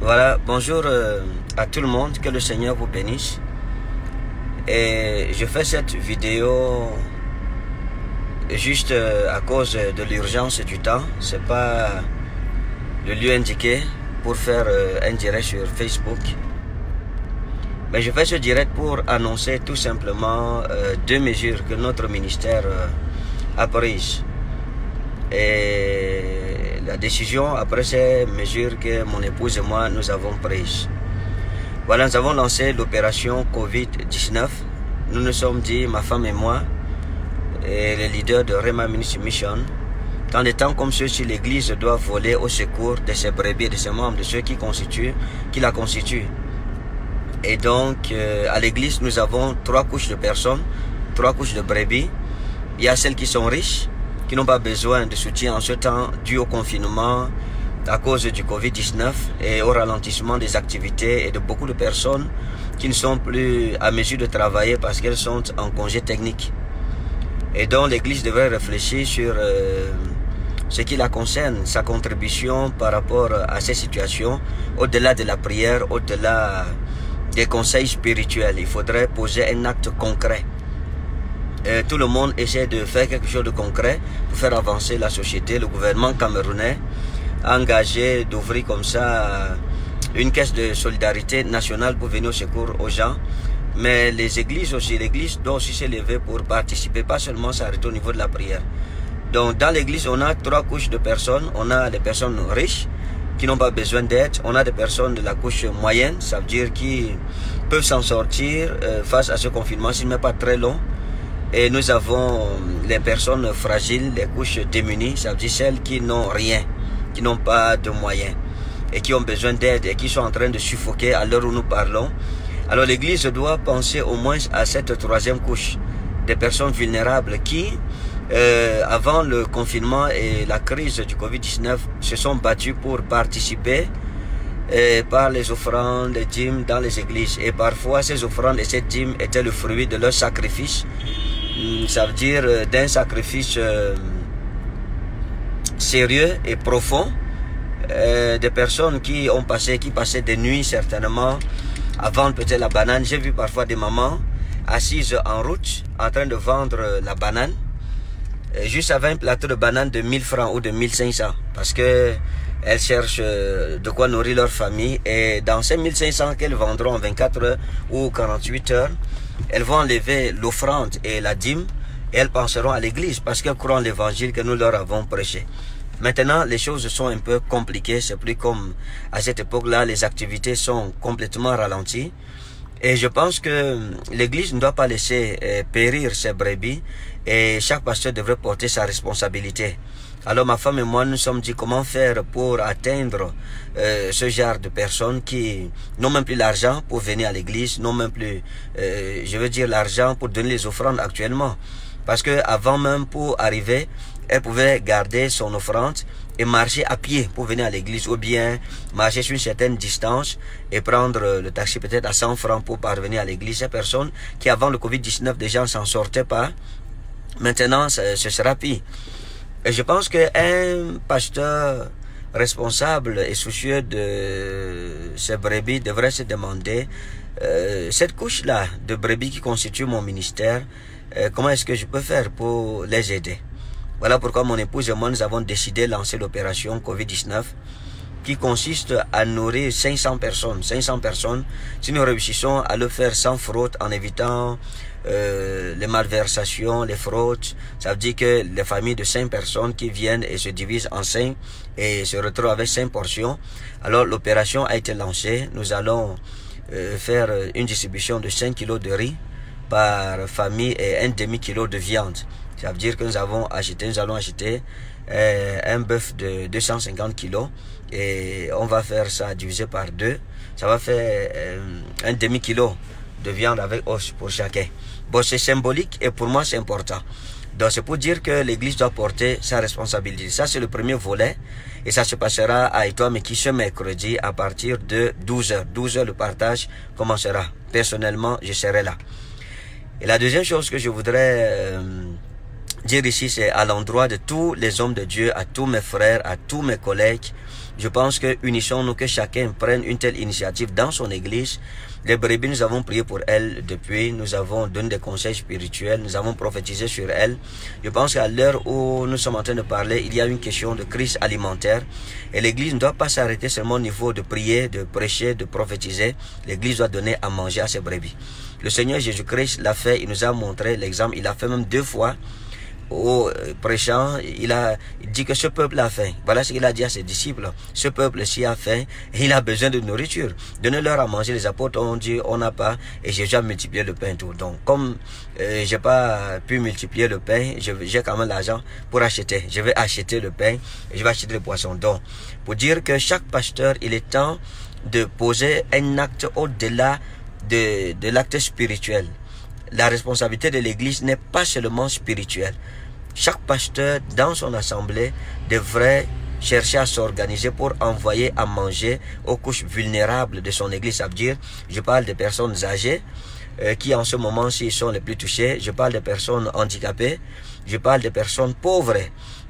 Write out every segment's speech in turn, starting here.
Voilà, bonjour euh, à tout le monde, que le Seigneur vous bénisse. Et je fais cette vidéo juste euh, à cause de l'urgence du temps. C'est pas le lieu indiqué pour faire euh, un direct sur Facebook. Mais je fais ce direct pour annoncer tout simplement deux mesures que notre ministère a prises. Et la décision après ces mesures que mon épouse et moi nous avons prises. Voilà, nous avons lancé l'opération Covid-19. Nous nous sommes dit, ma femme et moi, et les leaders de Rema Ministry Mission, dans des temps comme ceux-ci, l'Église doit voler au secours de ses brebis, de ses membres, de ceux qui la constituent. Et donc, euh, à l'Église, nous avons trois couches de personnes, trois couches de brebis. Il y a celles qui sont riches, qui n'ont pas besoin de soutien en ce temps dû au confinement à cause du Covid-19 et au ralentissement des activités et de beaucoup de personnes qui ne sont plus à mesure de travailler parce qu'elles sont en congé technique. Et donc l'Église devrait réfléchir sur euh, ce qui la concerne, sa contribution par rapport à ces situations, au-delà de la prière, au-delà des conseils spirituels. Il faudrait poser un acte concret tout le monde essaie de faire quelque chose de concret pour faire avancer la société. Le gouvernement camerounais a engagé d'ouvrir comme ça une caisse de solidarité nationale pour venir au secours aux gens. Mais les églises aussi, l'église doit aussi s'élever pour participer, pas seulement s'arrêter au niveau de la prière. Donc dans l'église, on a trois couches de personnes. On a des personnes riches qui n'ont pas besoin d'aide. On a des personnes de la couche moyenne, ça veut dire qui peuvent s'en sortir euh, face à ce confinement s'il n'est pas très long. Et nous avons les personnes fragiles, les couches démunies, ça veut dire celles qui n'ont rien, qui n'ont pas de moyens et qui ont besoin d'aide et qui sont en train de suffoquer à l'heure où nous parlons. Alors l'Église doit penser au moins à cette troisième couche des personnes vulnérables qui, euh, avant le confinement et la crise du Covid-19, se sont battues pour participer euh, par les offrandes, les dîmes dans les églises. Et parfois, ces offrandes et ces dîmes étaient le fruit de leur sacrifice ça veut dire euh, d'un sacrifice euh, sérieux et profond. Euh, des personnes qui ont passé, qui passaient des nuits certainement avant peut-être la banane. J'ai vu parfois des mamans assises en route en train de vendre la banane juste avec un plateau de banane de 1000 francs ou de 1500 parce que elles cherchent de quoi nourrir leur famille et dans ces 1500 qu'elles vendront en 24 heures ou 48 heures elles vont enlever l'offrande et la dîme et elles penseront à l'église parce qu'elles croient l'évangile que nous leur avons prêché. Maintenant, les choses sont un peu compliquées. C'est plus comme à cette époque-là, les activités sont complètement ralenties. Et je pense que l'église ne doit pas laisser euh, périr ses brebis et chaque pasteur devrait porter sa responsabilité. Alors ma femme et moi nous sommes dit comment faire pour atteindre euh, ce genre de personnes qui n'ont même plus l'argent pour venir à l'église, n'ont même plus, euh, je veux dire, l'argent pour donner les offrandes actuellement. Parce que avant même pour arriver, elle pouvait garder son offrande et marcher à pied pour venir à l'église ou bien marcher sur une certaine distance et prendre le taxi peut-être à 100 francs pour parvenir à l'église. Ces personnes qui avant le Covid-19 déjà ne s'en sortaient pas, maintenant ce sera pire. Et je pense qu'un pasteur responsable et soucieux de ces brebis devrait se demander euh, cette couche-là de brebis qui constitue mon ministère, euh, comment est-ce que je peux faire pour les aider? Voilà pourquoi mon épouse et moi, nous avons décidé de lancer l'opération COVID-19 qui consiste à nourrir 500 personnes. 500 personnes, si nous réussissons à le faire sans fraude, en évitant euh, les malversations, les fraudes, ça veut dire que les familles de 5 personnes qui viennent et se divisent en 5 et se retrouvent avec 5 portions, alors l'opération a été lancée. Nous allons euh, faire une distribution de 5 kilos de riz par famille et un demi-kilo de viande. Ça veut dire que nous avons acheté, nous allons acheter euh, un bœuf de 250 kilos et on va faire ça divisé par deux. Ça va faire euh, un demi-kilo de viande avec os pour chacun. Bon, c'est symbolique et pour moi c'est important. Donc c'est pour dire que l'Église doit porter sa responsabilité. Ça c'est le premier volet et ça se passera à mais qui ce mercredi à partir de 12h. 12h le partage commencera. Personnellement, je serai là. Et la deuxième chose que je voudrais euh, dire ici, c'est à l'endroit de tous les hommes de Dieu, à tous mes frères, à tous mes collègues. Je pense que unissons-nous, que chacun prenne une telle initiative dans son église. Les brebis, nous avons prié pour elles depuis, nous avons donné des conseils spirituels, nous avons prophétisé sur elles. Je pense qu'à l'heure où nous sommes en train de parler, il y a une question de crise alimentaire. Et l'église ne doit pas s'arrêter seulement au niveau de prier, de prêcher, de prophétiser. L'église doit donner à manger à ses brebis. Le Seigneur Jésus-Christ l'a fait, il nous a montré l'exemple, il l'a fait même deux fois au euh, prêchant, il a dit que ce peuple a faim. Voilà ce qu'il a dit à ses disciples. Ce peuple-ci a faim il a besoin de nourriture. Donnez-leur à manger. Les apôtres ont dit, on n'a pas et j'ai déjà multiplié le pain tout. Donc, comme euh, j'ai pas pu multiplier le pain, j'ai quand même l'argent pour acheter. Je vais acheter le pain je vais acheter le poisson. Donc, pour dire que chaque pasteur, il est temps de poser un acte au-delà de, de l'acte spirituel la responsabilité de l'Église n'est pas seulement spirituelle. Chaque pasteur dans son assemblée devrait chercher à s'organiser pour envoyer à manger aux couches vulnérables de son Église. Dire, je parle des personnes âgées euh, qui en ce moment-ci sont les plus touchées. Je parle des personnes handicapées. Je parle des personnes pauvres.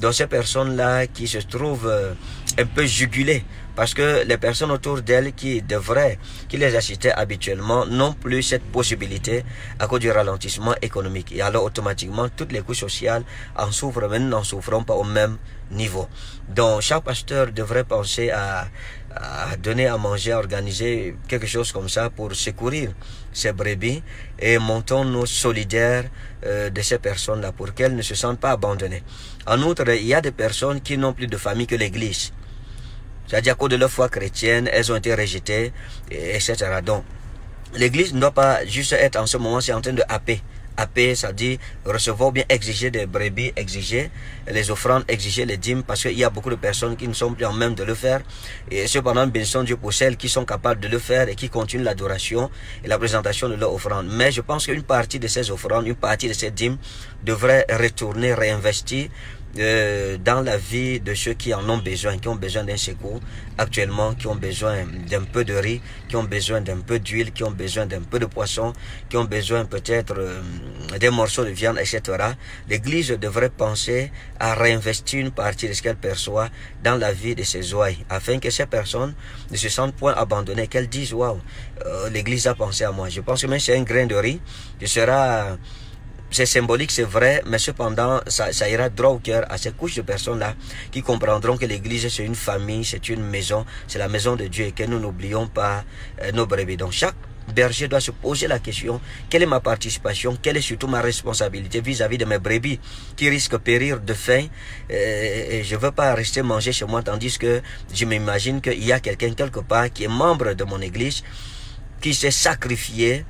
Donc ces personnes-là qui se trouvent euh, un peu jugulées parce que les personnes autour d'elles qui devraient, qui les assistaient habituellement, n'ont plus cette possibilité à cause du ralentissement économique. Et alors automatiquement, toutes les couches sociales en souffrent, mais n'en souffront pas au même niveau. Donc chaque pasteur devrait penser à, à donner à manger, à organiser quelque chose comme ça pour secourir ces brebis et montons-nous solidaires euh, de ces personnes-là pour qu'elles ne se sentent pas abandonnées. En outre, il y a des personnes qui n'ont plus de famille que l'Église. C'est-à-dire qu'au de leur foi chrétienne, elles ont été rejetées, etc. Donc, l'Église ne doit pas juste être en ce moment, c'est en train de happer. Happer, ça dit recevoir ou bien exiger des brebis, exiger les offrandes, exiger les dîmes, parce qu'il y a beaucoup de personnes qui ne sont plus en même de le faire. Et cependant, bénissons Dieu pour celles qui sont capables de le faire et qui continuent l'adoration et la présentation de leurs offrandes. Mais je pense qu'une partie de ces offrandes, une partie de ces dîmes devrait retourner, réinvestir euh, dans la vie de ceux qui en ont besoin, qui ont besoin d'un secours actuellement, qui ont besoin d'un peu de riz, qui ont besoin d'un peu d'huile, qui ont besoin d'un peu de poisson, qui ont besoin peut-être euh, des morceaux de viande, etc. L'Église devrait penser à réinvestir une partie de ce qu'elle perçoit dans la vie de ses ouailles, afin que ces personnes ne se sentent point abandonnées, qu'elles disent, waouh, euh, l'Église a pensé à moi. Je pense que même c'est un grain de riz, ce sera c'est symbolique, c'est vrai, mais cependant, ça, ça ira droit au cœur à ces couches de personnes-là qui comprendront que l'Église, c'est une famille, c'est une maison, c'est la maison de Dieu et que nous n'oublions pas euh, nos brebis. Donc, chaque berger doit se poser la question, quelle est ma participation, quelle est surtout ma responsabilité vis-à-vis de mes brebis qui risquent de périr de faim euh, et je ne veux pas rester manger chez moi tandis que je m'imagine qu'il y a quelqu'un quelque part qui est membre de mon église qui s'est sacrifié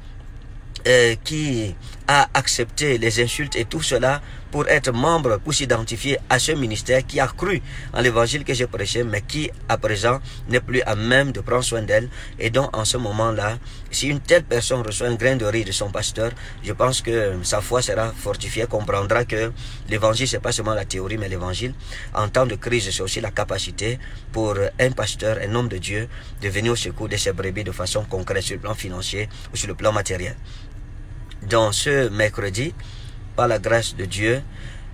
euh, qui a accepté les insultes et tout cela pour être membre, pour s'identifier à ce ministère qui a cru en l'évangile que j'ai prêché, mais qui à présent n'est plus à même de prendre soin d'elle. Et donc en ce moment-là, si une telle personne reçoit un grain de riz de son pasteur, je pense que sa foi sera fortifiée, comprendra que l'évangile c'est pas seulement la théorie, mais l'évangile en temps de crise c'est aussi la capacité pour un pasteur, un homme de Dieu, de venir au secours de ses brebis de façon concrète sur le plan financier ou sur le plan matériel dans ce mercredi, par la grâce de Dieu,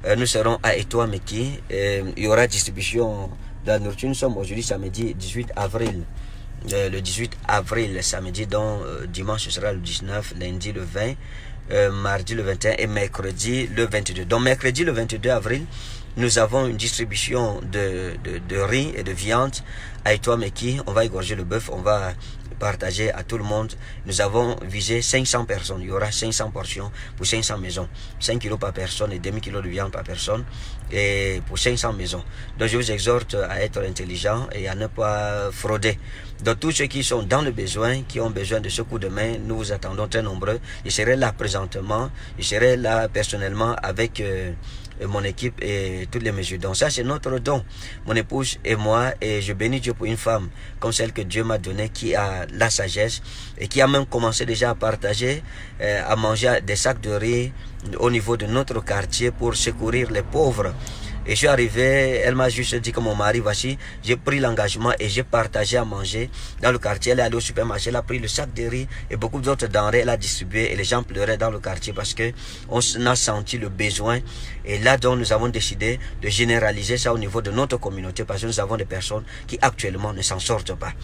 euh, nous serons à Etoile Meki. il y aura distribution de la nourriture. Nous sommes aujourd'hui samedi 18 avril. Euh, le 18 avril, samedi, donc euh, dimanche sera le 19, lundi le 20, mardi le 21 et mercredi le 22. Donc mercredi le 22 avril, nous avons une distribution de, riz et de viande à Etoile Meki. On va égorger le bœuf, on va partager à tout le monde. Nous avons visé 500 personnes. Il y aura 500 portions pour 500 maisons. 5 kilos par personne et demi kilo de viande par personne. Et pour 500 maisons. Donc je vous exhorte à être intelligent et à ne pas frauder. Donc tous ceux qui sont dans le besoin, qui ont besoin de ce coup de main, nous vous attendons très nombreux. Je serai là présentement. Je serai là personnellement avec... Euh, mon équipe et toutes les mesures. Donc ça, c'est notre don. Mon épouse et moi, et je bénis Dieu pour une femme comme celle que Dieu m'a donnée, qui a la sagesse et qui a même commencé déjà à partager, euh, à manger des sacs de riz au niveau de notre quartier pour secourir les pauvres Et je suis arrivé, elle m'a juste dit que mon mari, voici, j'ai pris l'engagement et j'ai partagé à manger dans le quartier. Elle est allée au supermarché, elle a pris le sac de riz et beaucoup d'autres denrées, elle a distribué et les gens pleuraient dans le quartier parce que on a senti le besoin. Et là, donc, nous avons décidé de généraliser ça au niveau de notre communauté parce que nous avons des personnes qui actuellement ne s'en sortent pas.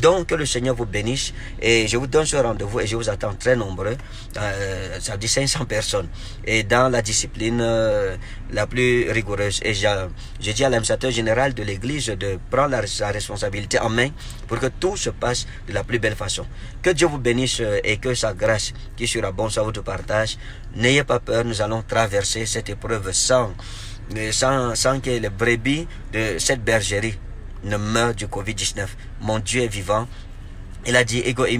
Donc, que le Seigneur vous bénisse. Et je vous donne ce rendez-vous et je vous attends très nombreux. Euh, ça dit 500 personnes. Et dans la discipline euh, la plus rigoureuse. Et je, dis à l'administrateur général de l'Église de prendre la, sa responsabilité en main pour que tout se passe de la plus belle façon. Que Dieu vous bénisse euh, et que sa grâce qui sera bon sur votre partage. N'ayez pas peur, nous allons traverser cette épreuve sans, sans, sans que les brebis de cette bergerie ne meurt du Covid-19. Mon Dieu est vivant. Il a dit, Ego Je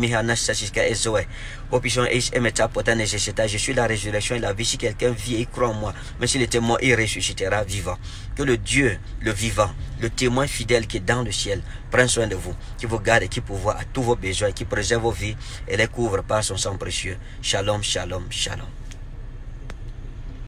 suis la résurrection et la vie. Si quelqu'un vit et croit en moi, même s'il était mort, il ressuscitera vivant. Que le Dieu, le vivant, le témoin fidèle qui est dans le ciel, prenne soin de vous, qui vous garde et qui pourvoit à tous vos besoins, qui préserve vos vies et les couvre par son sang précieux. Shalom, shalom, shalom.